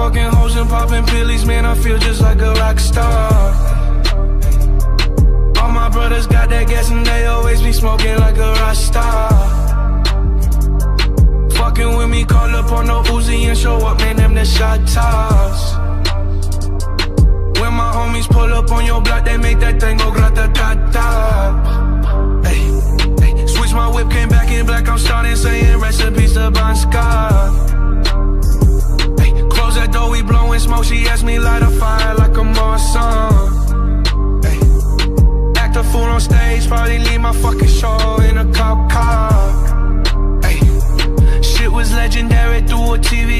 fucking hoes and popping pillies, man, I feel just like a rock star. All my brothers got that gas and they always be smoking like a rock star. Fucking with me, call up on the Uzi and show up, man, them the shot toss. When my homies pull up on your block, they make that thing my fucking show in a cop car. Hey, shit was legendary through a TV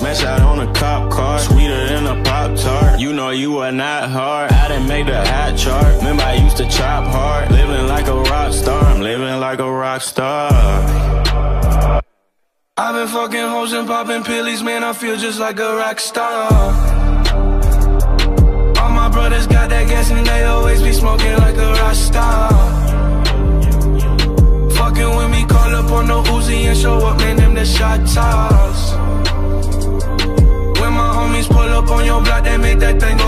smash out on a cop car, sweeter than a pop tart. You know you are not hard. I didn't make the hot chart. Remember I used to chop hard. Living like a rock star, I'm living like a rock star. I've been fucking hoes and popping pillies, man, I feel just like a rock star. All my brothers got that gas and they always be smoking like a rock star. Fucking with me, call up on the Uzi and show up, man, them the shot toss. That thing